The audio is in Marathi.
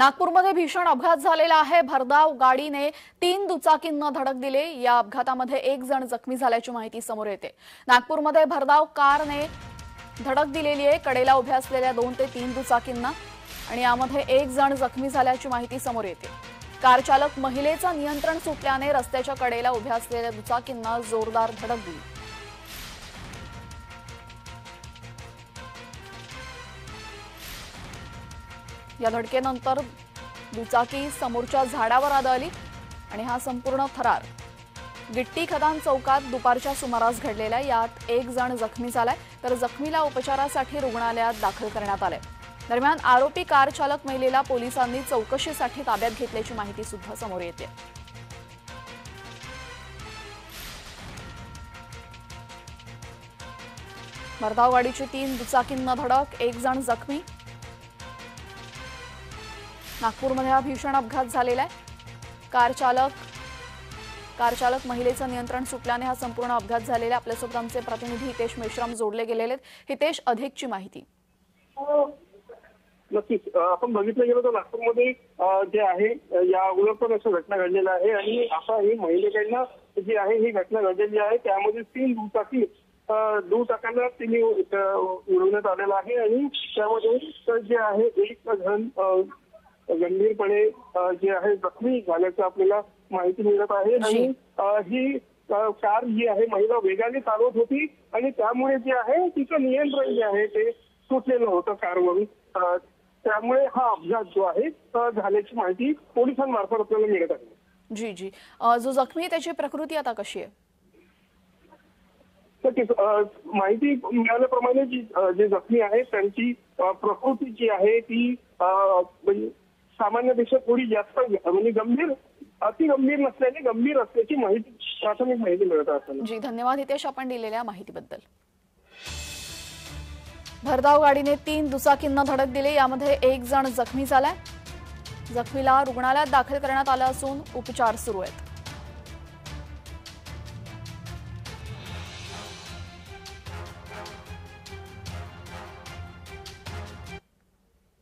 नागपूरमध्ये भीषण अपघात झालेला आहे. भरधाव गाडीने तीन दुचाकींना धडक दिले. या अपघातामध्ये एक जण जखमी झाल्याची माहिती समोर येते. नागपूरमध्ये भरधाव कारने धडक दिलेली आहे. कडेला उभ्या असलेल्या दोन ते तीन दुचाकींना आणि यामध्ये एक जण जखमी झाल्याची माहिती समोर येते. कार चालक महिलेचं नियंत्रण सुटल्याने रस्त्याच्या कडेला उभ्या असलेल्या दुचाकींना जोरदार धडक दिली. या धडकेनंतर दुचाकी समोरच्या झाडावर आदळली आणि हा संपूर्ण थरार. गिट्टी खदान चौकात दुपारच्या सुमारास घडलेला आहे. यात एक जण जखमी झालाय. तर जखमीला उपचारासाठी रुग्णालयात दाखल करण्यात आलंय. दरम्यान आरोपी कार चालक महिलेला पोलिसांनी चौकशीसाठी ताब्यात घेतल्याची माहिती सुद्धा समोर येते. भरधाव गाडीची तीन दुचाकींना धडक एक जण जखमी नागपूरमध्ये हा भीषण अपघात झालेला आहे. कार चालक कार चालक महिलेचं नियंत्रण सुटल्याने हा संपूर्ण अपघात झालेला आहे. आपल्यासोबत आमचे प्रतिनिधी हितेश मेश्राम जोडले गेलेले आहेत. हितेश अधिकची माहिती. हो. नक्कीच. आपण बघितलं गेलं तर नागपूरमध्ये जे आहे या अगोदर पण अशा घटना घडलेल्या आहे आणि आता हे महिलेकडनं जी आहे ही घटना घडलेली आहे. त्यामध्ये तीन दुचाकी अं, दुचाकांना तिने उडवण्यात आलेलं आहे आणि त्यामध्ये जे आहे एक जण गंभीरपणे जे आहे जखमी झाल्याचं आपल्याला माहिती मिळत आहे. आणि ही कार जी आहे महिला वेगाने चालवत होती आणि त्यामुळे जे आहे तिचं नियंत्रण जे आहे ते सुटलेलं होतं कारवरून. त्यामुळे हा अपघात जो आहे झाल्याची माहिती पोलिसांमार्फत आपल्याला मिळत आहे. जी जी. जो जखमी आहे त्याची प्रकृती आता कशी आहे? माहिती मिळाल्याप्रमाणे जी जे जखमी आहेत त्यांची प्रकृती जी आहे ती म्हणजे सामान्यपेक्षा थोडी जास्त म्हणजे गंभीर अतिगंभीर नसल्याने गंभीर असल्याची माहिती प्राथमिक माहिती मिळत असताना. जी धन्यवाद हितेश आपण दिलेल्या माहितीबद्दल. भरधाव गाडीने तीन दुचाकींना धडक दिली. यामध्ये एक जण जखमी झालाय. जखमीला रुग्णालयात दाखल करण्यात आलं असून उपचार सुरू आहेत.